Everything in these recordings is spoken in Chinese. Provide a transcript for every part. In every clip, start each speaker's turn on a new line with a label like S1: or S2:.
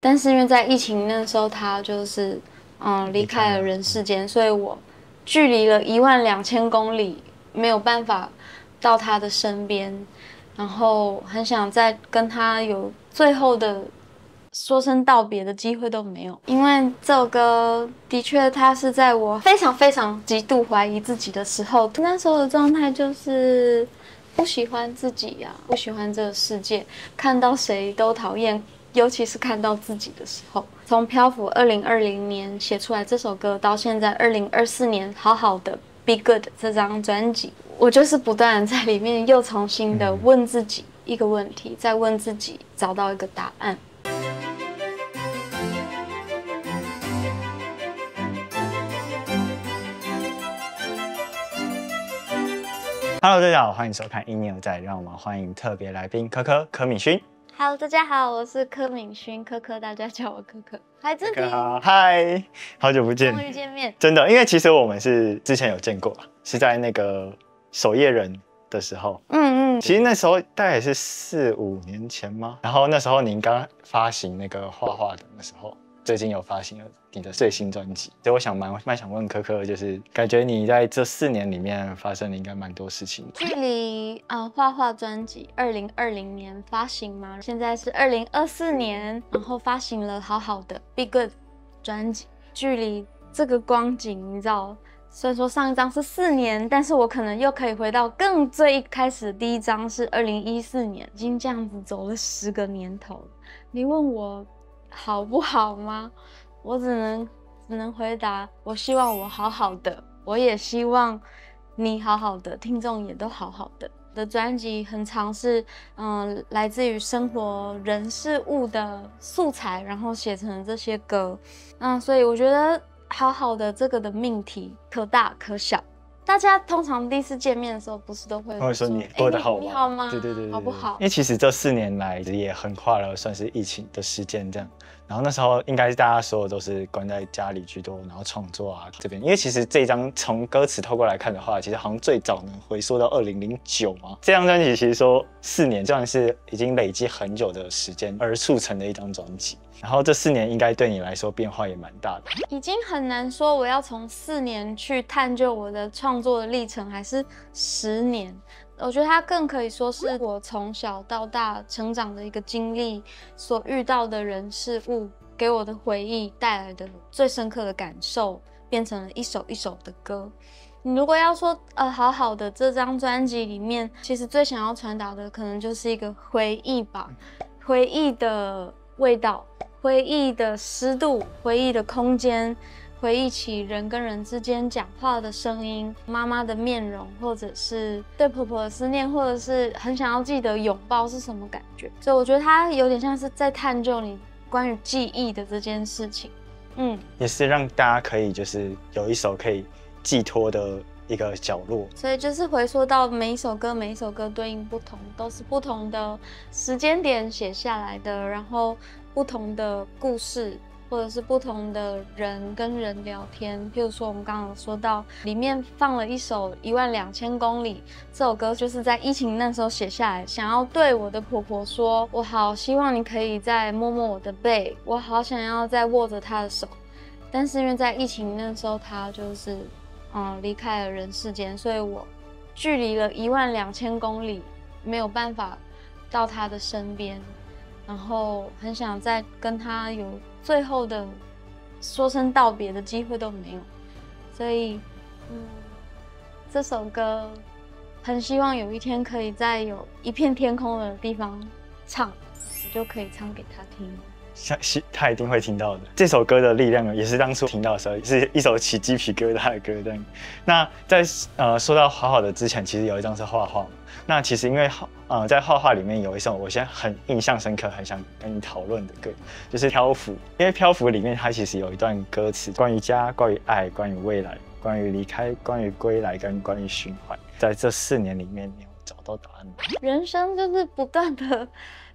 S1: 但是因为在疫情那时候，他就是嗯离开了人世间，所以我距离了一万两千公里，没有办法到他的身边，然后很想再跟他有最后的说声道别的机会都没有。因为这首歌的确，它是在我非常非常极度怀疑自己的时候，那时候的状态就是不喜欢自己呀，不喜欢这个世界，看到谁都讨厌。尤其是看到自己的时候，从漂浮二零二零年写出来这首歌，到现在二零二四年好好的 Be Good 这张专辑，我就是不断在里面又重新的问自己一个问题，再问自己找到一个答案。
S2: Hello，大家好，欢迎收看《一念在》，让我们欢迎特别来宾柯柯柯敏勋。
S1: Hello，大家好，我是柯敏勋，柯柯，大家叫我柯柯。
S2: 嗨，真的好，嗨，好久不见，
S1: 终于见面，
S2: 真的，因为其实我们是之前有见过，是在那个守夜人的时候，嗯嗯，其实那时候大概也是四五年前吗？然后那时候您刚发行那个画画的那时候。最近有发行了你的最新专辑，所以我想蛮蛮想问柯柯，就是感觉你在这四年里面发生了应该蛮多事情。
S1: 距离啊画画专辑二零二零年发行吗？现在是二零二四年，然后发行了好好的 Be Good 专辑。距离这个光景，你知道，虽然说上一张是四年，但是我可能又可以回到更最一开始第一张是二零一四年，已经这样子走了十个年头。你问我？好不好吗？我只能只能回答，我希望我好好的，我也希望你好好的，听众也都好好的。的专辑很尝试嗯，来自于生活人事物的素材，然后写成这些歌。嗯，所以我觉得好好的这个的命题可大可小。大家通常第一次见面的时候，不是都会
S2: 会说你过得好吗？
S1: 你好吗？
S2: 对对对，
S1: 好不好？
S2: 因为其实这四年来也横跨了算是疫情的时间这样。然后那时候应该是大家所有都是关在家里居多，然后创作啊这边。因为其实这张从歌词透过来看的话，其实好像最早能回溯到二零零九嘛。这张专辑其实说四年，算是已经累积很久的时间而促成的一张专辑。然后这四年应该对你来说变化也蛮大的。
S1: 已经很难说我要从四年去探究我的创作的历程，还是十年。我觉得它更可以说是我从小到大成长的一个经历，所遇到的人事物给我的回忆带来的最深刻的感受，变成了一首一首的歌。你如果要说呃好好的这张专辑里面，其实最想要传达的可能就是一个回忆吧，回忆的味道，回忆的湿度，回忆的空间。回忆起人跟人之间讲话的声音，妈妈的面容，或者是对婆婆的思念，或者是很想要记得拥抱是什么感觉。所以我觉得它有点像是在探究你关于记忆的这件事情。
S2: 嗯，也是让大家可以就是有一首可以寄托的一个角落。
S1: 所以就是回溯到每一首歌，每一首歌对应不同，都是不同的时间点写下来的，然后不同的故事。或者是不同的人跟人聊天，譬如说我们刚刚说到里面放了一首《一万两千公里》这首歌，就是在疫情那时候写下来，想要对我的婆婆说，我好希望你可以再摸摸我的背，我好想要再握着她的手，但是因为在疫情那时候她就是嗯离开了人世间，所以我距离了一万两千公里，没有办法到她的身边。然后很想再跟他有最后的说声道别的机会都没有，所以，嗯，这首歌很希望有一天可以在有一片天空的地方唱，我就可以唱给他听。
S2: 相信他一定会听到的。这首歌的力量也是当初听到的时候，是一首起鸡皮疙瘩的歌。样。那在呃说到好好的之前，其实有一张是画画。那其实因为好，呃，在画画里面有一首我现在很印象深刻，很想跟你讨论的歌，就是《漂浮》。因为《漂浮》里面它其实有一段歌词，关于家，关于爱，关于未来，关于离开，关于归来，跟关于循环。在这四年里面，你有找到答案吗？
S1: 人生就是不断的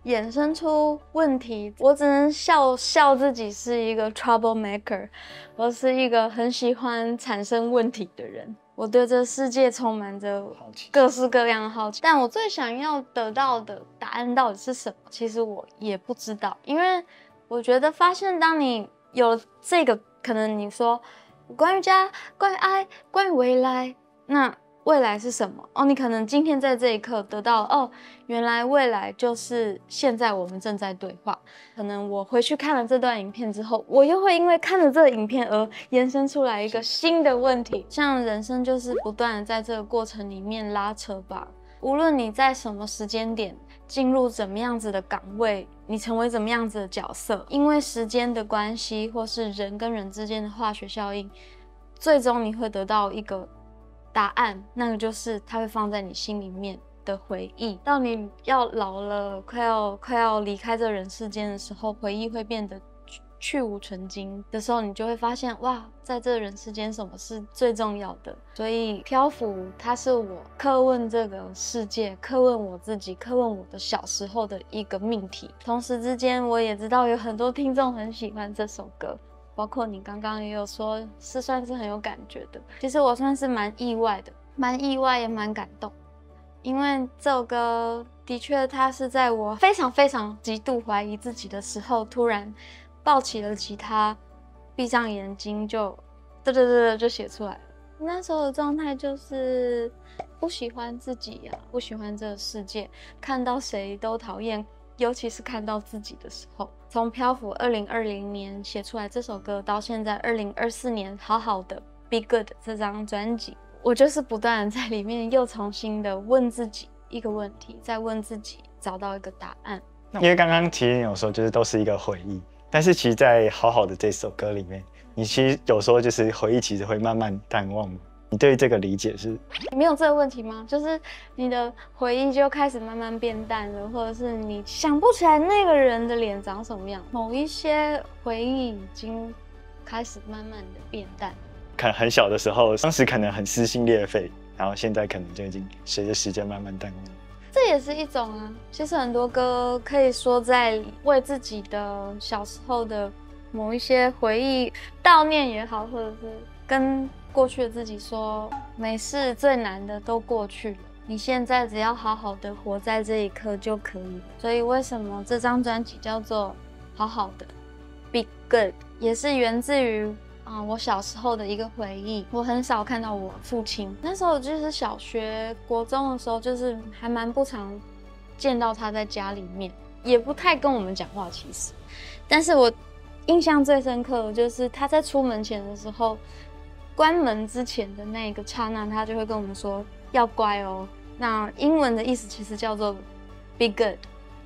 S1: 衍生出问题，我只能笑笑自己是一个 trouble maker，我是一个很喜欢产生问题的人。我对这世界充满着各式各样的好奇，但我最想要得到的答案到底是什么？其实我也不知道，因为。我觉得发现，当你有这个，可能你说关于家、关于爱、关于未来，那。未来是什么？哦，你可能今天在这一刻得到哦，原来未来就是现在我们正在对话。可能我回去看了这段影片之后，我又会因为看了这个影片而延伸出来一个新的问题。像人生就是不断的在这个过程里面拉扯吧。无论你在什么时间点进入怎么样子的岗位，你成为怎么样子的角色，因为时间的关系，或是人跟人之间的化学效应，最终你会得到一个。答案，那个就是它会放在你心里面的回忆。到你要老了，快要快要离开这人世间的时候，回忆会变得去无存精的时候，你就会发现，哇，在这人世间什么是最重要的？所以漂浮，它是我刻问这个世界，刻问我自己，刻问我的小时候的一个命题。同时之间，我也知道有很多听众很喜欢这首歌。包括你刚刚也有说，是算是很有感觉的。其实我算是蛮意外的，蛮意外也蛮感动，因为这首歌的确，它是在我非常非常极度怀疑自己的时候，突然抱起了吉他，闭上眼睛就，嘚嘚嘚嘚就写出来了。那时候的状态就是不喜欢自己呀，不喜欢这个世界，看到谁都讨厌。尤其是看到自己的时候，从漂浮二零二零年写出来这首歌，到现在二零二四年好好的 Be Good 这张专辑，我就是不断在里面又重新的问自己一个问题，再问自己找到一个答案。
S2: 因为刚刚其实有时候就是都是一个回忆，但是其实，在好好的这首歌里面，你其实有时候就是回忆其实会慢慢淡忘。你对这个理解是？
S1: 没有这个问题吗？就是你的回忆就开始慢慢变淡了，或者是你想不起来那个人的脸长什么样？某一些回忆已经开始慢慢的变淡。
S2: 可能很小的时候，当时可能很撕心裂肺，然后现在可能就已经随着时间慢慢淡忘。
S1: 这也是一种啊。其实很多歌可以说在为自己的小时候的某一些回忆悼念也好，或者是跟。过去的自己说：“没事，最难的都过去了。你现在只要好好的活在这一刻就可以了。所以，为什么这张专辑叫做《好好的 Be Good》，也是源自于啊我小时候的一个回忆。我很少看到我父亲，那时候就是小学、国中的时候，就是还蛮不常见到他在家里面，也不太跟我们讲话。其实，但是我印象最深刻的就是他在出门前的时候。”关门之前的那个刹那，他就会跟我们说要乖哦。那英文的意思其实叫做 be good，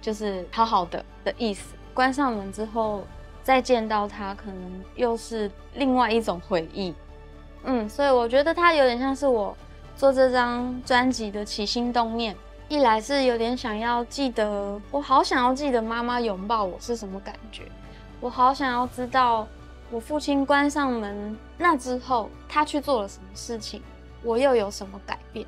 S1: 就是好好的的意思。关上门之后再见到他，可能又是另外一种回忆。嗯，所以我觉得他有点像是我做这张专辑的起心动念。一来是有点想要记得，我好想要记得妈妈拥抱我是什么感觉，我好想要知道。我父亲关上门那之后，他去做了什么事情？我又有什么改变？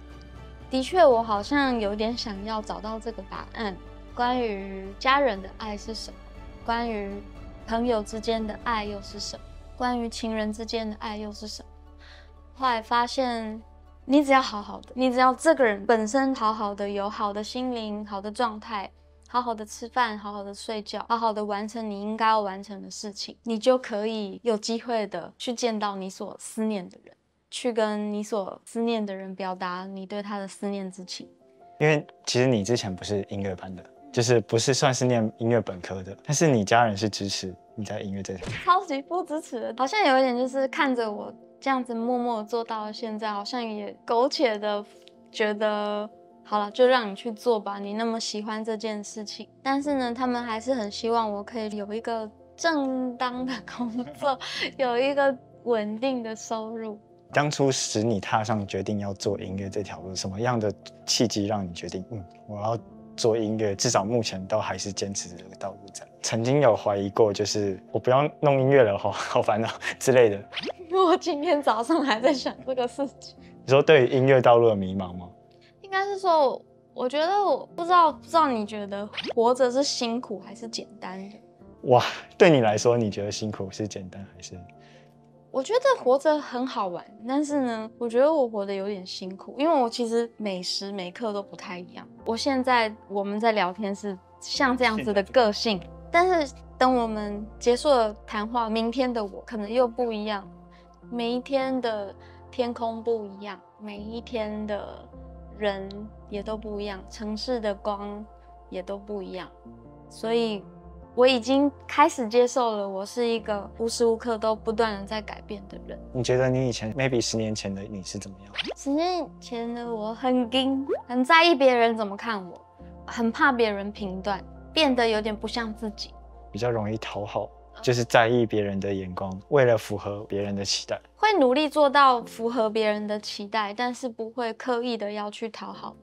S1: 的确，我好像有点想要找到这个答案。关于家人的爱是什么？关于朋友之间的爱又是什么？关于情人之间的爱又是什么？后来发现，你只要好好的，你只要这个人本身好好的，有好的心灵、好的状态。好好的吃饭，好好的睡觉，好好的完成你应该要完成的事情，你就可以有机会的去见到你所思念的人，去跟你所思念的人表达你对他的思念之情。
S2: 因为其实你之前不是音乐班的，就是不是算是念音乐本科的，但是你家人是支持你在音乐这条，
S1: 超级不支持的，好像有一点就是看着我这样子默默做到现在，好像也苟且的觉得。好了，就让你去做吧。你那么喜欢这件事情，但是呢，他们还是很希望我可以有一个正当的工作，有一个稳定的收入。
S2: 当初使你踏上决定要做音乐这条路，什么样的契机让你决定？嗯，我要做音乐，至少目前都还是坚持这个道路在。曾经有怀疑过，就是我不要弄音乐了，好好烦恼之类的。
S1: 我今天早上还在想这个事情。
S2: 你说对音乐道路的迷茫吗？
S1: 应该是说，我觉得我不知道，不知道你觉得活着是辛苦还是简单的？
S2: 哇，对你来说，你觉得辛苦是简单还是？
S1: 我觉得活着很好玩，但是呢，我觉得我活得有点辛苦，因为我其实每时每刻都不太一样。我现在我们在聊天是像这样子的个性，但是等我们结束了谈话，明天的我可能又不一样。每一天的天空不一样，每一天的人也都不一样，城市的光也都不一样。所以我已经开始接受了，我是一个无时无刻都不断的在改变的人。
S2: 你觉得你以前 maybe 十年前的你是怎么样？
S1: 十年前的我很硬，很在意别人怎么看我，很怕别人评断，变得有点不像自己。
S2: 比较容易讨好，就是在意别人的眼光，为了符合别人的期待，
S1: 会努力做到符合别人的期待，但是不会刻意的要去讨好，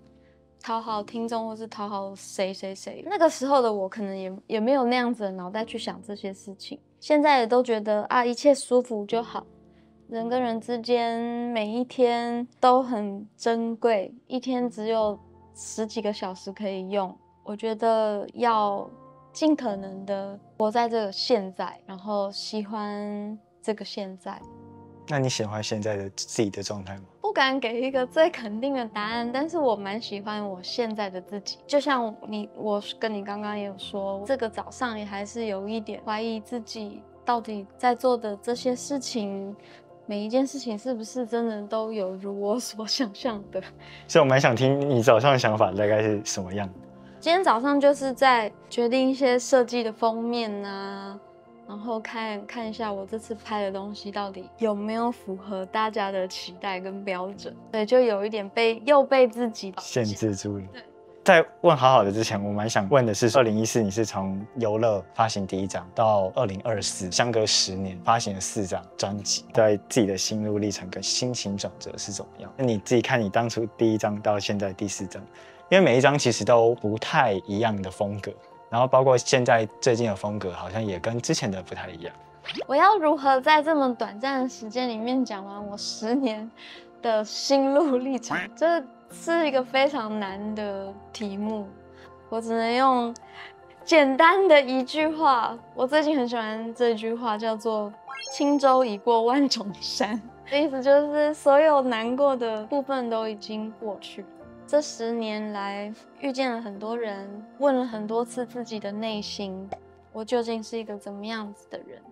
S1: 讨好听众或是讨好谁谁谁。那个时候的我可能也也没有那样子的脑袋去想这些事情，现在也都觉得啊，一切舒服就好。人跟人之间每一天都很珍贵，一天只有十几个小时可以用，我觉得要。尽可能的活在这个现在，然后喜欢这个现在。
S2: 那你喜欢现在的自己的状态吗？
S1: 不敢给一个最肯定的答案，但是我蛮喜欢我现在的自己。就像你，我跟你刚刚也有说，这个早上也还是有一点怀疑自己到底在做的这些事情，每一件事情是不是真的都有如我所想象的。
S2: 所以我蛮想听你早上的想法大概是什么样。
S1: 今天早上就是在决定一些设计的封面啊，然后看看一下我这次拍的东西到底有没有符合大家的期待跟标准。对，就有一点被又被自己
S2: 限制住了。对，在问好好的之前，我蛮想问的是，二零一四你是从游乐发行第一张，到二零二四相隔十年发行了四张专辑，在自己的心路历程跟心情转折是怎么样？那你自己看你当初第一张到现在第四张。因为每一张其实都不太一样的风格，然后包括现在最近的风格，好像也跟之前的不太一样。
S1: 我要如何在这么短暂的时间里面讲完我十年的心路历程？这是一个非常难的题目，我只能用简单的一句话。我最近很喜欢这句话，叫做“轻舟已过万重山”，意思就是所有难过的部分都已经过去。这十年来，遇见了很多人，问了很多次自己的内心：我究竟是一个怎么样子的人？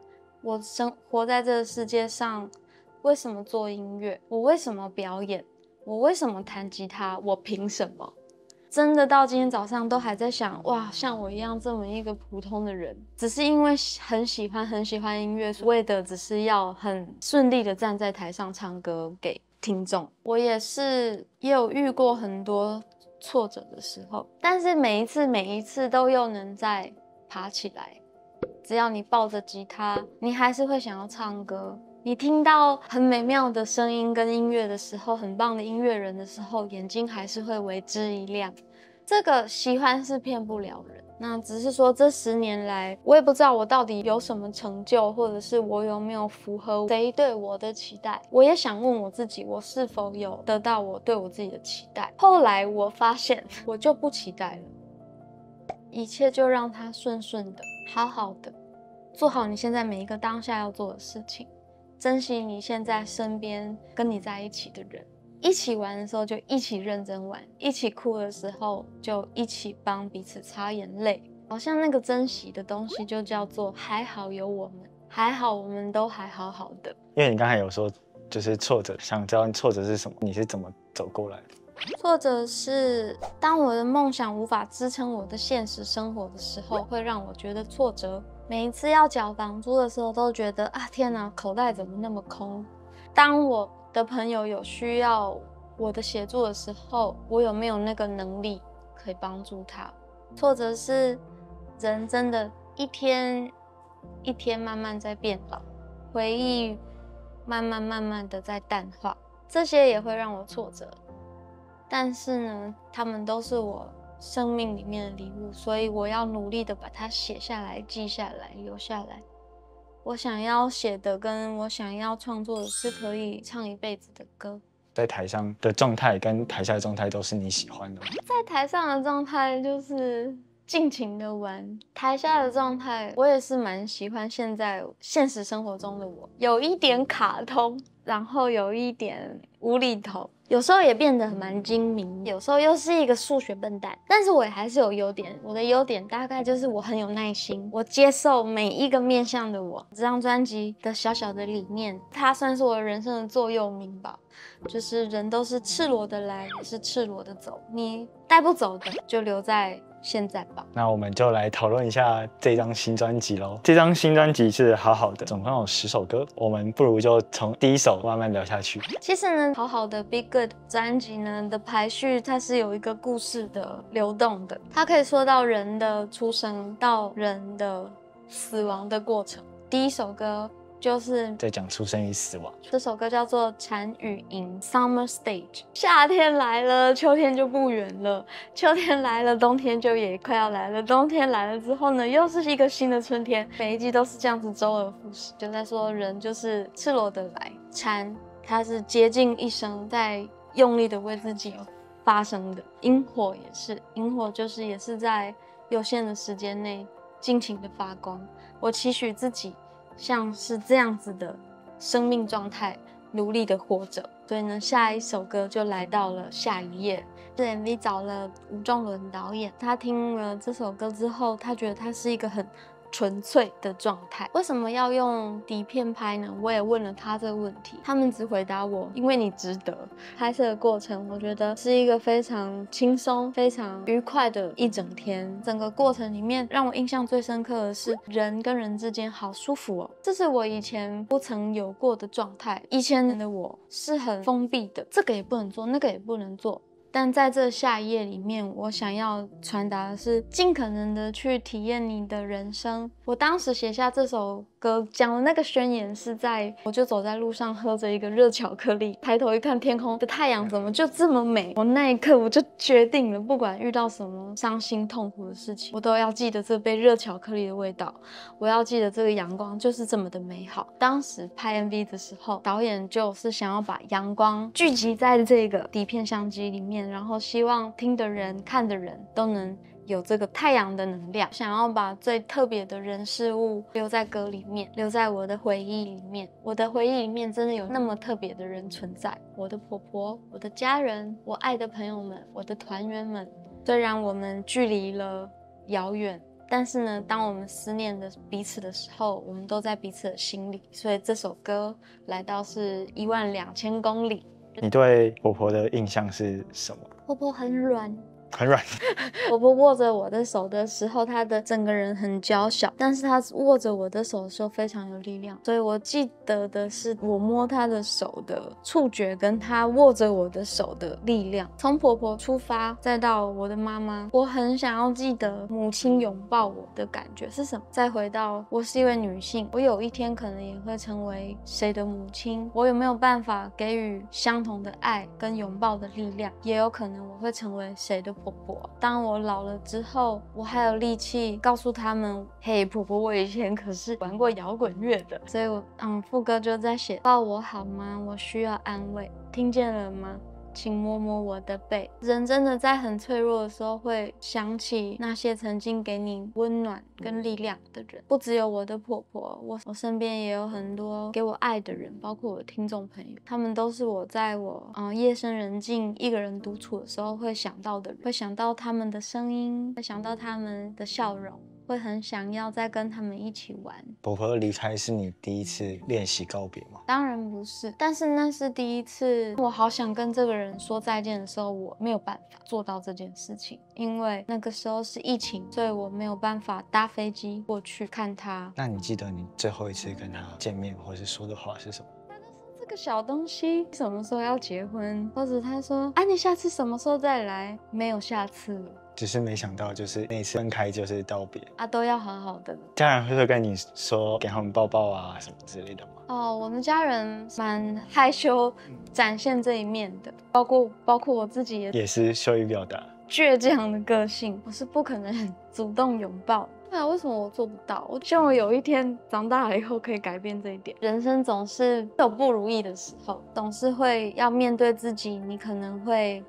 S1: 我生活在这个世界上，为什么做音乐？我为什么表演？我为什么弹吉他？我凭什么？真的到今天早上都还在想：哇，像我一样这么一个普通的人，只是因为很喜欢很喜欢音乐，为的只是要很顺利的站在台上唱歌给。听众，我也是也有遇过很多挫折的时候，但是每一次每一次都又能再爬起来。只要你抱着吉他，你还是会想要唱歌。你听到很美妙的声音跟音乐的时候，很棒的音乐人的时候，眼睛还是会为之一亮。这个喜欢是骗不了人。那只是说，这十年来，我也不知道我到底有什么成就，或者是我有没有符合谁对我的期待。我也想问我自己，我是否有得到我对我自己的期待？后来我发现，我就不期待了，一切就让它顺顺的，好好的，做好你现在每一个当下要做的事情，珍惜你现在身边跟你在一起的人。一起玩的时候就一起认真玩，一起哭的时候就一起帮彼此擦眼泪。好像那个珍惜的东西就叫做还好有我们，还好我们都还好好的。
S2: 因为你刚才有说，就是挫折，想知道挫折是什么，你是怎么走过来的？
S1: 挫折是当我的梦想无法支撑我的现实生活的时候，会让我觉得挫折。每一次要缴房租的时候，都觉得啊天哪，口袋怎么那么空？当我的朋友有需要我的协助的时候，我有没有那个能力可以帮助他？挫折是人真的一天一天慢慢在变老，回忆慢慢慢慢的在淡化，这些也会让我挫折。但是呢，他们都是我生命里面的礼物，所以我要努力的把它写下来、记下来、留下来。我想要写的，跟我想要创作的是可以唱一辈子的歌。
S2: 在台上的状态跟台下的状态都是你喜欢的。
S1: 在台上的状态就是尽情的玩。台下的状态，我也是蛮喜欢。现在现实生活中的我，有一点卡通，然后有一点无厘头。有时候也变得蛮精明，有时候又是一个数学笨蛋，但是我也还是有优点。我的优点大概就是我很有耐心，我接受每一个面向的我。这张专辑的小小的理念，它算是我人生的座右铭吧，就是人都是赤裸的来，也是赤裸的走，你带不走的就留在。现在吧，
S2: 那我们就来讨论一下这张新专辑喽。这张新专辑是好好的，总共有十首歌，我们不如就从第一首慢慢聊下去。
S1: 其实呢，好好的 Be Good 专辑呢的排序，它是有一个故事的流动的，它可以说到人的出生到人的死亡的过程。第一首歌。就是
S2: 在讲出生与死亡。
S1: 这首歌叫做《禅语营》（Summer Stage）。夏天来了，秋天就不远了；秋天来了，冬天就也快要来了。冬天来了之后呢，又是一个新的春天。每一季都是这样子周而复始，就在说人就是赤裸的来。蝉，它是竭尽一生在用力的为自己发声的。萤火也是，萤火就是也是在有限的时间内尽情的发光。我期许自己。像是这样子的生命状态，努力的活着。所以呢，下一首歌就来到了下一页。这 MV 找了吴仲伦导演，他听了这首歌之后，他觉得他是一个很。纯粹的状态，为什么要用底片拍呢？我也问了他这个问题，他们只回答我，因为你值得。拍摄的过程，我觉得是一个非常轻松、非常愉快的一整天。整个过程里面，让我印象最深刻的是人跟人之间好舒服哦，这是我以前不曾有过的状态。以前的我是很封闭的，这个也不能做，那个也不能做。但在这下一页里面，我想要传达的是，尽可能的去体验你的人生。我当时写下这首。歌讲的那个宣言是在，我就走在路上喝着一个热巧克力，抬头一看天空的太阳怎么就这么美？我那一刻我就决定了，不管遇到什么伤心痛苦的事情，我都要记得这杯热巧克力的味道，我要记得这个阳光就是这么的美好。当时拍 MV 的时候，导演就是想要把阳光聚集在这个底片相机里面，然后希望听的人看的人都能。有这个太阳的能量，想要把最特别的人事物留在歌里面，留在我的回忆里面。我的回忆里面真的有那么特别的人存在，我的婆婆，我的家人，我爱的朋友们，我的团员们。虽然我们距离了遥远，但是呢，当我们思念的彼此的时候，我们都在彼此的心里。所以这首歌来到是一万两千公里。
S2: 你对婆婆的印象是什么？
S1: 婆婆很软。
S2: 很软。
S1: 婆婆握着我的手的时候，她的整个人很娇小，但是她握着我的手的时候非常有力量。所以我记得的是我摸她的手的触觉，跟她握着我的手的力量。从婆婆出发，再到我的妈妈，我很想要记得母亲拥抱我的感觉是什么。再回到我是一位女性，我有一天可能也会成为谁的母亲，我有没有办法给予相同的爱跟拥抱的力量？也有可能我会成为谁的。婆婆，当我老了之后，我还有力气告诉他们：“嘿，婆婆，我以前可是玩过摇滚乐的。”所以，我嗯，副歌就在写：“抱我好吗？我需要安慰，听见了吗？”请摸摸我的背。人真的在很脆弱的时候，会想起那些曾经给你温暖跟力量的人。不只有我的婆婆，我我身边也有很多给我爱的人，包括我的听众朋友，他们都是我在我嗯夜深人静一个人独处的时候会想到的人，会想到他们的声音，会想到他们的笑容。会很想要再跟他们一起玩。
S2: 婆婆的离开是你第一次练习告别吗？
S1: 当然不是，但是那是第一次。我好想跟这个人说再见的时候，我没有办法做到这件事情，因为那个时候是疫情，所以我没有办法搭飞机过去看他。
S2: 那你记得你最后一次跟他见面或是说的话是什么？
S1: 这个小东西什么时候要结婚，或者他说啊你下次什么时候再来？没有下次了。
S2: 只是没想到，就是那次分开就是道别
S1: 啊，都要好好的。
S2: 家人会不会跟你说给他们抱抱啊什么之类的吗？
S1: 哦，我们家人蛮害羞展现这一面的，包括包括我自己也
S2: 也是羞于表达，
S1: 倔强的个性，我是不可能很主动拥抱。对啊，为什么我做不到？我希望我有一天长大了以后可以改变这一点。人生总是有不如意的时候，总是会要面对自己，你可能会。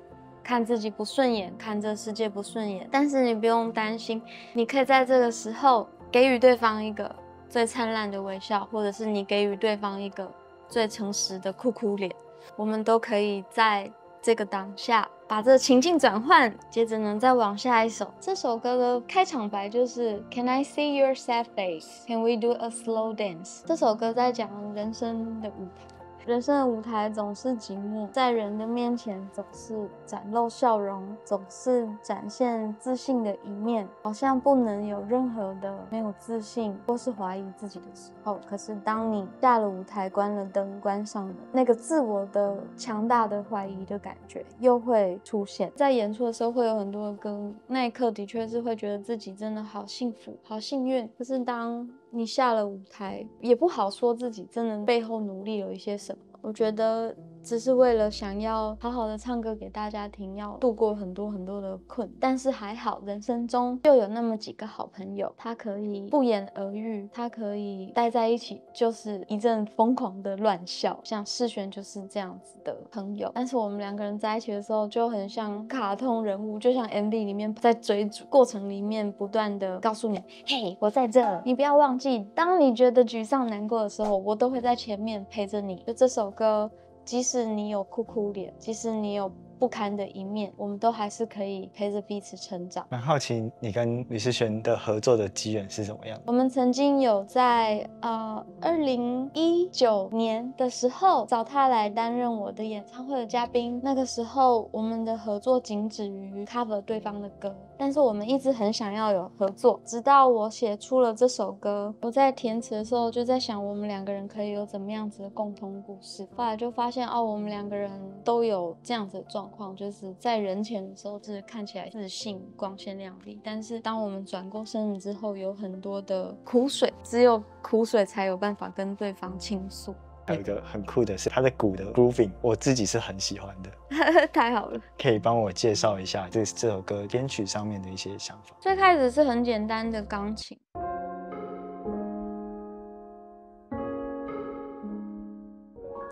S1: 看自己不顺眼，看这世界不顺眼。但是你不用担心，你可以在这个时候给予对方一个最灿烂的微笑，或者是你给予对方一个最诚实的酷酷脸。我们都可以在这个当下把这情境转换，接着呢再往下一首。这首歌的开场白就是 Can I see your sad face? Can we do a slow dance? 这首歌在讲人生的舞台。人生的舞台总是寂寞，在人的面前总是展露笑容，总是展现自信的一面，好像不能有任何的没有自信或是怀疑自己的时候。可是当你下了舞台，关了灯，关上了那个自我的强大的怀疑的感觉，又会出现在演出的时候，会有很多的歌，那一刻的确是会觉得自己真的好幸福、好幸运。可是当你下了舞台，也不好说自己真的背后努力了一些什么。我觉得。只是为了想要好好的唱歌给大家听，要度过很多很多的困，但是还好，人生中就有那么几个好朋友，他可以不言而喻，他可以待在一起就是一阵疯狂的乱笑，像世璇就是这样子的朋友。但是我们两个人在一起的时候就很像卡通人物，就像 MV 里面在追逐过程里面不断的告诉你，嘿，我在这，你不要忘记，当你觉得沮丧难过的时候，我都会在前面陪着你。就这首歌。即使你有哭哭脸，即使你有。不堪的一面，我们都还是可以陪着彼此成长。
S2: 蛮好奇你跟李世璇的合作的机缘是怎么样？
S1: 我们曾经有在呃二零一九年的时候找他来担任我的演唱会的嘉宾。那个时候我们的合作仅止于 cover 对方的歌，但是我们一直很想要有合作。直到我写出了这首歌，我在填词的时候就在想，我们两个人可以有怎么样子的共同故事。后来就发现哦，我们两个人都有这样子的状。况就是在人前的时候，是看起来自信、光鲜亮丽，但是当我们转过身子之后，有很多的苦水，只有苦水才有办法跟对方倾诉。
S2: 还有一个很酷的是，他的鼓的 grooving，我自己是很喜欢的。
S1: 太好了，
S2: 可以帮我介绍一下这这首歌编曲上面的一些想法。
S1: 最开始是很简单的钢琴。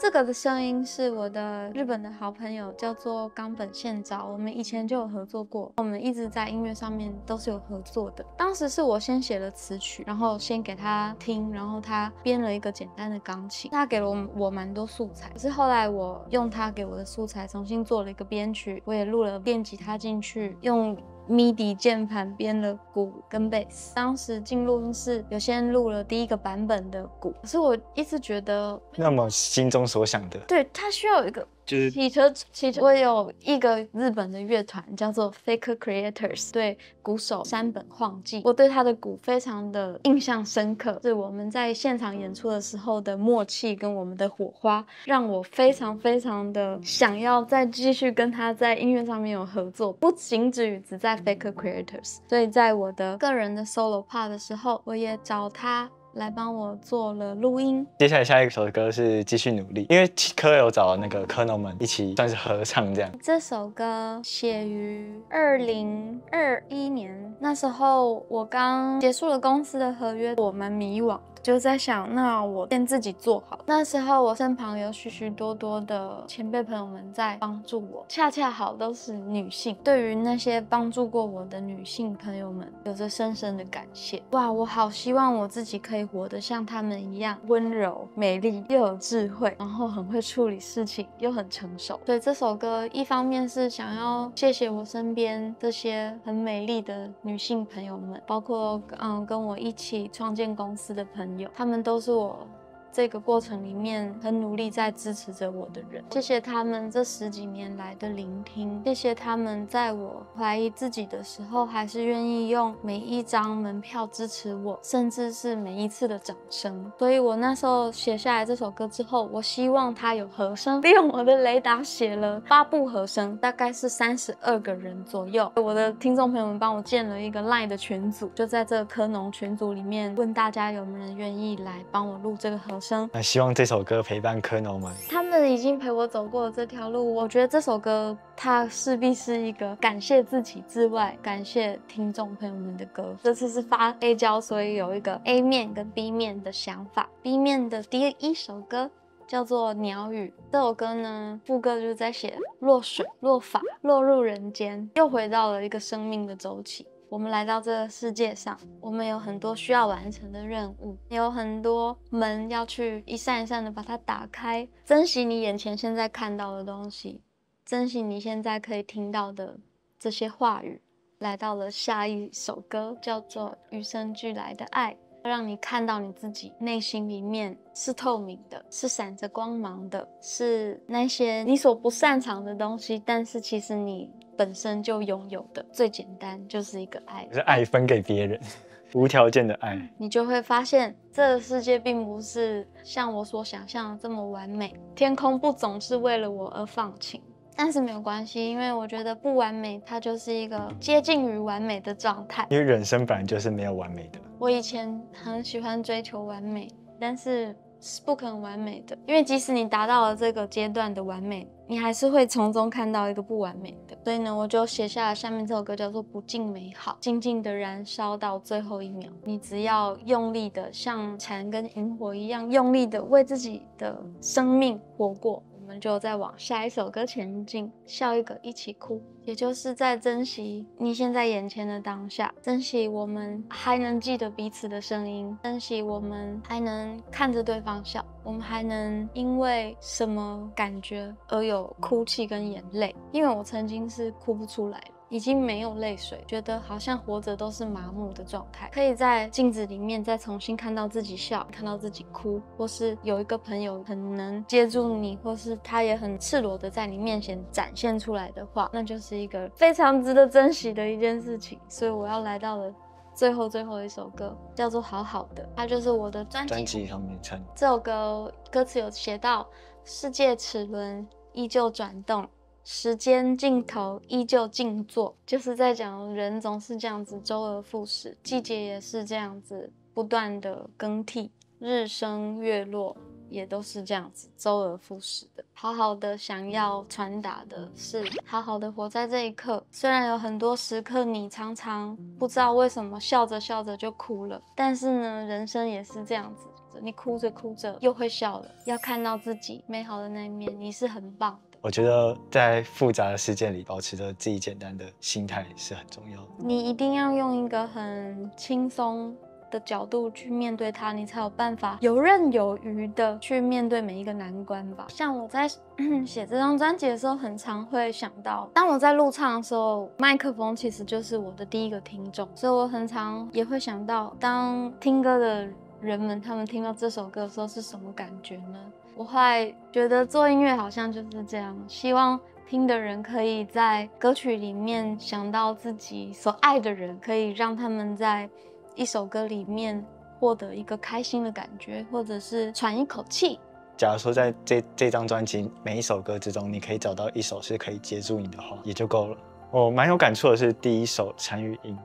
S1: 这个的声音是我的日本的好朋友，叫做冈本宪昭。我们以前就有合作过，我们一直在音乐上面都是有合作的。当时是我先写了词曲，然后先给他听，然后他编了一个简单的钢琴，他给了我我蛮多素材。可是后来我用他给我的素材重新做了一个编曲，我也录了电吉他进去，用。MIDI 键盘编了鼓跟贝斯，当时进录音室有先录了第一个版本的鼓，可是我一直觉得，
S2: 那么心中所想的，
S1: 对它需要一个。就是汽车，汽车。我有一个日本的乐团叫做 Faker Creators，对鼓手山本晃纪，我对他的鼓非常的印象深刻。是我们在现场演出的时候的默契跟我们的火花，让我非常非常的想要再继续跟他在音乐上面有合作，不仅止于只在 Faker Creators。所以在我的个人的 solo part 的时候，我也找他。来帮我做了录音。
S2: 接下来下一首歌是继续努力，因为科有找那个科农们一起算是合唱这样。
S1: 这首歌写于二零二一年，那时候我刚结束了公司的合约，我蛮迷惘。就在想，那我先自己做好。那时候我身旁有许许多多的前辈朋友们在帮助我，恰恰好都是女性。对于那些帮助过我的女性朋友们，有着深深的感谢。哇，我好希望我自己可以活得像他们一样温柔、美丽，又有智慧，然后很会处理事情，又很成熟。所以这首歌一方面是想要谢谢我身边这些很美丽的女性朋友们，包括嗯跟我一起创建公司的朋。他们都是我。这个过程里面很努力在支持着我的人，谢谢他们这十几年来的聆听，谢谢他们在我怀疑自己的时候，还是愿意用每一张门票支持我，甚至是每一次的掌声。所以我那时候写下来这首歌之后，我希望它有和声，利用我的雷达写了八部和声，大概是三十二个人左右。我的听众朋友们帮我建了一个 LINE 的群组，就在这科农群组里面问大家有没有人愿意来帮我录这个和声。
S2: 那希望这首歌陪伴科农们，
S1: 他们已经陪我走过了这条路。我觉得这首歌它势必是一个感谢自己之外，感谢听众朋友们的歌。这次是发 A 胶，所以有一个 A 面跟 B 面的想法。B 面的第一首歌叫做《鸟语》。这首歌呢，副歌就是在写落水、落法、落入人间，又回到了一个生命的周期。我们来到这个世界上，我们有很多需要完成的任务，有很多门要去一扇一扇的把它打开。珍惜你眼前现在看到的东西，珍惜你现在可以听到的这些话语。来到了下一首歌，叫做《与生俱来的爱》，让你看到你自己内心里面是透明的，是闪着光芒的，是那些你所不擅长的东西，但是其实你本身就拥有的。最简单就是一个爱，
S2: 是爱分给别人，无条件的爱。
S1: 你就会发现，这个世界并不是像我所想象的这么完美，天空不总是为了我而放晴。但是没有关系，因为我觉得不完美，它就是一个接近于完美的状态。
S2: 因为人生本来就是没有完美的。
S1: 我以前很喜欢追求完美，但是是不可能完美的，因为即使你达到了这个阶段的完美，你还是会从中看到一个不完美的。所以呢，我就写下了下面这首歌，叫做《不尽美好》，静静的燃烧到最后一秒。你只要用力的，像蝉跟萤火一样，用力的为自己的生命活过。就再往下一首歌前进，笑一个一起哭，也就是在珍惜你现在眼前的当下，珍惜我们还能记得彼此的声音，珍惜我们还能看着对方笑，我们还能因为什么感觉而有哭泣跟眼泪，因为我曾经是哭不出来的。已经没有泪水，觉得好像活着都是麻木的状态。可以在镜子里面再重新看到自己笑，看到自己哭，或是有一个朋友很能接住你，或是他也很赤裸的在你面前展现出来的话，那就是一个非常值得珍惜的一件事情。所以我要来到了最后最后一首歌，叫做《好好的》，它就是我的专
S2: 辑专辑上面唱。
S1: 这首歌歌词有写到：世界齿轮依旧转动。时间尽头依旧静坐，就是在讲人总是这样子周而复始，季节也是这样子不断的更替，日升月落也都是这样子周而复始的。好好的想要传达的是，好好的活在这一刻。虽然有很多时刻你常常不知道为什么笑着笑着就哭了，但是呢，人生也是这样子，你哭着哭着又会笑了。要看到自己美好的那一面，你是很棒。
S2: 我觉得在复杂的世界里，保持着自己简单的心态是很重要的。
S1: 你一定要用一个很轻松的角度去面对它，你才有办法游刃有余的去面对每一个难关吧。像我在 写这张专辑的时候，很常会想到，当我在录唱的时候，麦克风其实就是我的第一个听众，所以我很常也会想到，当听歌的人们他们听到这首歌的时候是什么感觉呢？我会觉得做音乐好像就是这样，希望听的人可以在歌曲里面想到自己所爱的人，可以让他们在一首歌里面获得一个开心的感觉，或者是喘一口气。
S2: 假如说在这这张专辑每一首歌之中，你可以找到一首是可以接住你的话，也就够了。我蛮有感触的是第一首《参与音》。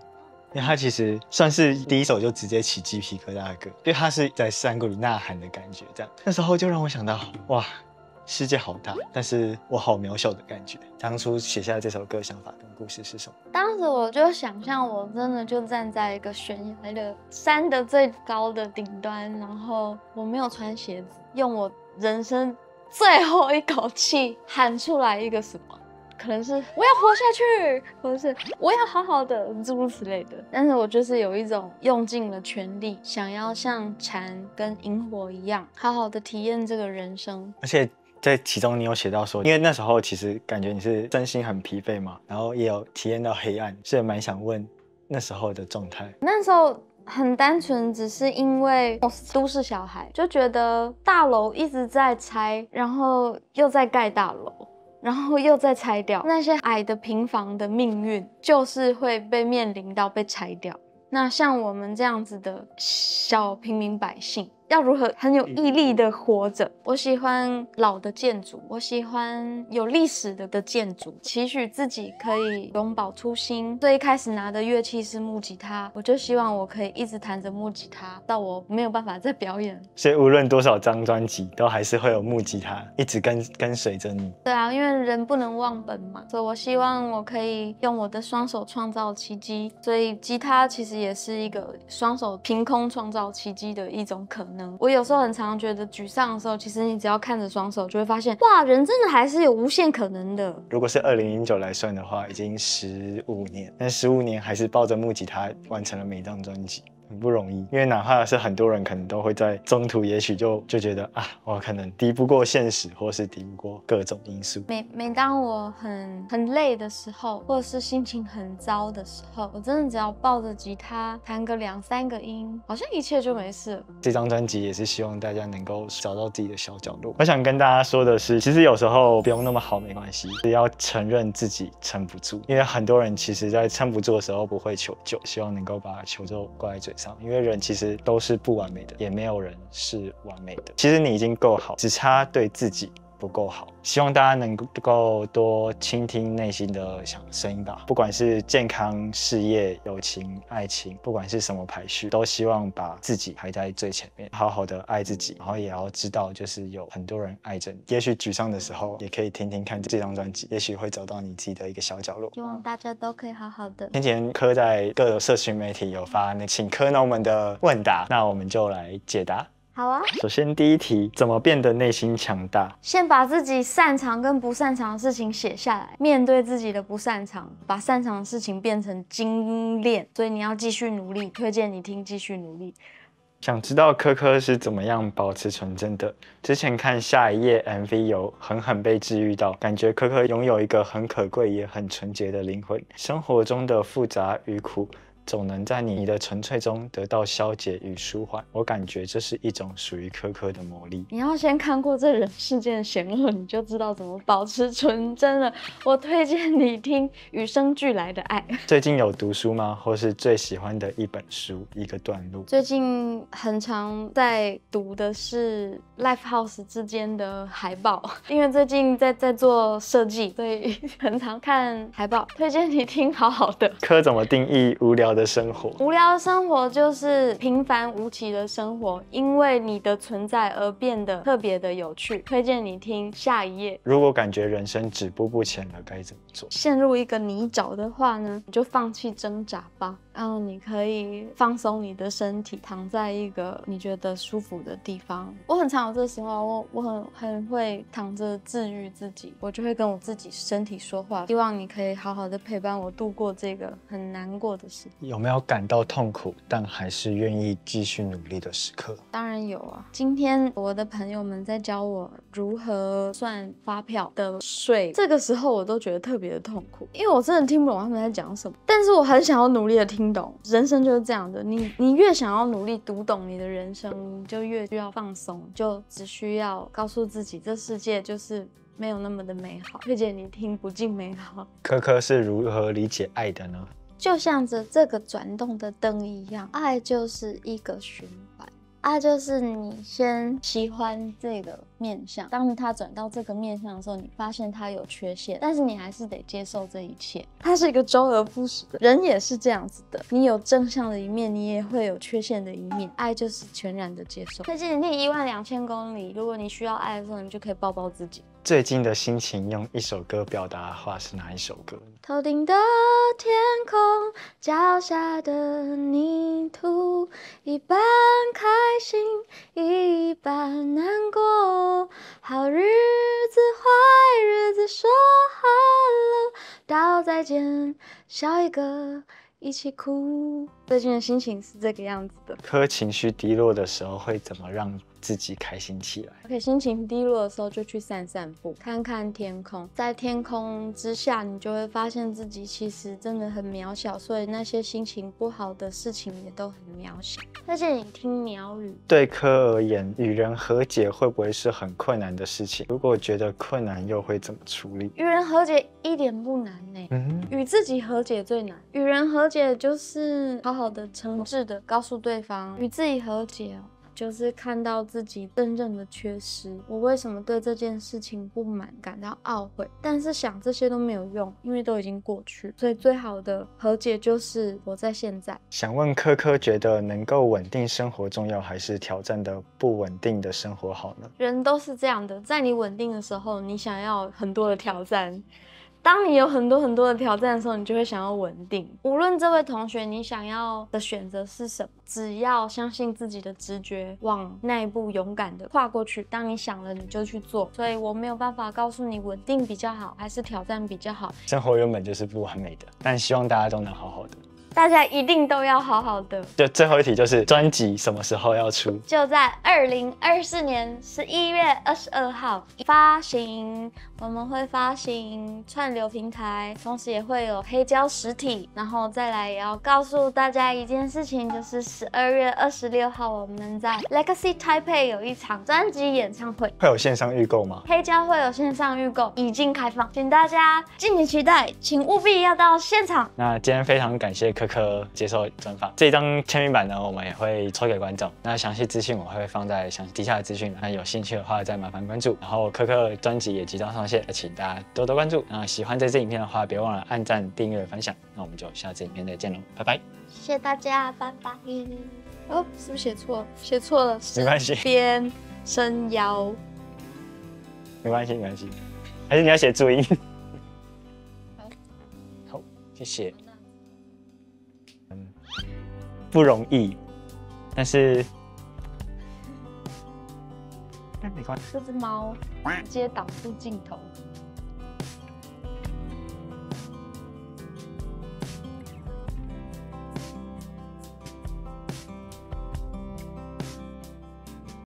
S2: 因为它其实算是第一首就直接起鸡皮疙瘩的歌，因为它是在山谷里呐喊的感觉，这样那时候就让我想到，哇，世界好大，但是我好渺小的感觉。当初写下这首歌想法跟故事是什么？
S1: 当时我就想象我真的就站在一个悬崖的山的最高的顶端，然后我没有穿鞋子，用我人生最后一口气喊出来一个什么。可能是我要活下去，或者是我要好好的，诸如此类的。但是我就是有一种用尽了全力，想要像蝉跟萤火一样，好好的体验这个人生。
S2: 而且在其中，你有写到说，因为那时候其实感觉你是身心很疲惫嘛，然后也有体验到黑暗，所以蛮想问那时候的状态。
S1: 那时候很单纯，只是因为我是都市小孩，就觉得大楼一直在拆，然后又在盖大楼。然后又再拆掉那些矮的平房的命运，就是会被面临到被拆掉。那像我们这样子的小平民百姓。要如何很有毅力的活着？我喜欢老的建筑，我喜欢有历史的的建筑，期许自己可以永葆初心。最一开始拿的乐器是木吉他，我就希望我可以一直弹着木吉他，到我没有办法再表演。
S2: 所以无论多少张专辑，都还是会有木吉他一直跟跟随着你。
S1: 对啊，因为人不能忘本嘛，所以我希望我可以用我的双手创造奇迹。所以吉他其实也是一个双手凭空创造奇迹的一种可能。我有时候很常觉得沮丧的时候，其实你只要看着双手，就会发现，哇，人真的还是有无限可能的。
S2: 如果是二零零九来算的话，已经十五年，但十五年还是抱着木吉他完成了每一张专辑。很不容易，因为哪怕是很多人可能都会在中途，也许就就觉得啊，我可能敌不过现实，或是敌不过各种因素。
S1: 每每当我很很累的时候，或者是心情很糟的时候，我真的只要抱着吉他弹个两三个音，好像一切就没事了。
S2: 这张专辑也是希望大家能够找到自己的小角落。我想跟大家说的是，其实有时候不用那么好，没关系，只要承认自己撑不住。因为很多人其实在撑不住的时候不会求救，希望能够把求救挂在嘴。因为人其实都是不完美的，也没有人是完美的。其实你已经够好，只差对自己。不够好，希望大家能够多倾听内心的响声音吧。不管是健康、事业、友情、爱情，不管是什么排序，都希望把自己排在最前面，好好的爱自己。然后也要知道，就是有很多人爱着你。也许沮丧的时候，也可以听听看这张专辑，也许会找到你自己的一个小角落。
S1: 希望大家都可以好好的。
S2: 前几天科在各个社群媒体有发那请科农们的问答，那我们就来解答。
S1: 好啊，
S2: 首先第一题，怎么变得内心强大？
S1: 先把自己擅长跟不擅长的事情写下来，面对自己的不擅长，把擅长的事情变成精炼。所以你要继续努力，推荐你听，继续努力。
S2: 想知道科科是怎么样保持纯真的？之前看下一页 MV 有狠狠被治愈到，感觉科科拥有一个很可贵也很纯洁的灵魂，生活中的复杂与苦。总能在你的纯粹中得到消解与舒缓，我感觉这是一种属于科科的魔力。
S1: 你要先看过这人世间的险恶，你就知道怎么保持纯真了。我推荐你听《与生俱来的爱》。
S2: 最近有读书吗？或是最喜欢的一本书、一个段落？
S1: 最近很常在读的是 Life House 之间的海报，因为最近在在做设计，所以 很常看海报。推荐你听，好好的。
S2: 科怎么定义无聊的？的生活，
S1: 无聊的生活就是平凡无奇的生活，因为你的存在而变得特别的有趣。推荐你听下一页。
S2: 如果感觉人生止步不前了，该怎么做？
S1: 陷入一个泥沼的话呢，你就放弃挣扎吧。然后你可以放松你的身体，躺在一个你觉得舒服的地方。我很常有这时候，我我很很会躺着治愈自己，我就会跟我自己身体说话，希望你可以好好的陪伴我度过这个很难过的时。
S2: 有没有感到痛苦，但还是愿意继续努力的时刻？
S1: 当然有啊！今天我的朋友们在教我如何算发票的税，这个时候我都觉得特别的痛苦，因为我真的听不懂他们在讲什么，但是我很想要努力的听。懂人生就是这样的，你你越想要努力读懂你的人生，你就越需要放松，就只需要告诉自己，这世界就是没有那么的美好。推荐你听《不尽美好》。
S2: 科科是如何理解爱的呢？
S1: 就像着这个转动的灯一样，爱就是一个循爱就是你先喜欢这个面相，当他转到这个面相的时候，你发现他有缺陷，但是你还是得接受这一切。他是一个周而复始的人，也是这样子的。你有正向的一面，你也会有缺陷的一面。爱就是全然的接受。最近你一万两千公里，如果你需要爱的时候，你就可以抱抱自己。
S2: 最近的心情用一首歌表达的话是哪一首歌？
S1: 头顶的天空，脚下的泥土，一半开心，一半难过。好日子，坏日子，说 hello，道再见，笑一个。一起哭。最近的心情是这个样子的。
S2: 科情绪低落的时候会怎么让自己开心起来
S1: ？OK，心情低落的时候就去散散步，看看天空。在天空之下，你就会发现自己其实真的很渺小，所以那些心情不好的事情也都很渺小。而且你听鸟语。
S2: 对科而言，与人和解会不会是很困难的事情？如果觉得困难，又会怎么处理？
S1: 与人和解一点不难呢。嗯，与自己和解最难。与人和解就是好好的、诚挚的告诉对方，与自己和解。就是看到自己真正的缺失，我为什么对这件事情不满，感到懊悔？但是想这些都没有用，因为都已经过去。所以最好的和解就是活在现在。
S2: 想问科科，觉得能够稳定生活重要，还是挑战的不稳定的生活好呢？
S1: 人都是这样的，在你稳定的时候，你想要很多的挑战。当你有很多很多的挑战的时候，你就会想要稳定。无论这位同学你想要的选择是什么，只要相信自己的直觉，往那一步勇敢的跨过去。当你想了，你就去做。所以我没有办法告诉你稳定比较好，还是挑战比较好。
S2: 生活原本就是不完美的，但希望大家都能好好的。
S1: 大家一定都要好好的。
S2: 就最后一题，就是专辑什么时候要出？
S1: 就在二零二四年十一月二十二号发行。我们会发行串流平台，同时也会有黑胶实体。然后再来也要告诉大家一件事情，就是十二月二十六号我们在 Legacy Taipei 有一场专辑演唱会。
S2: 会有线上预购吗？
S1: 黑胶会有线上预购，已经开放，请大家敬请期待，请务必要到现场。
S2: 那今天非常感谢可可接受专访，这张签名版呢，我们也会抽给观众。那详细资讯我会放在详底下的资讯，那有兴趣的话再麻烦关注。然后科科专辑也即将上。线，请大家多多关注。那喜欢这支影片的话，别忘了按赞、订阅、分享。那我们就下次影片再见喽，拜拜！
S1: 谢谢大家，拜拜。哦，是不是写错？写错了，
S2: 没关系。
S1: 边伸腰，
S2: 没关系，没关系。还是你要写注音？好，好，谢谢。嗯，不容易，但是那没关系。
S1: 这只猫直接挡住镜头。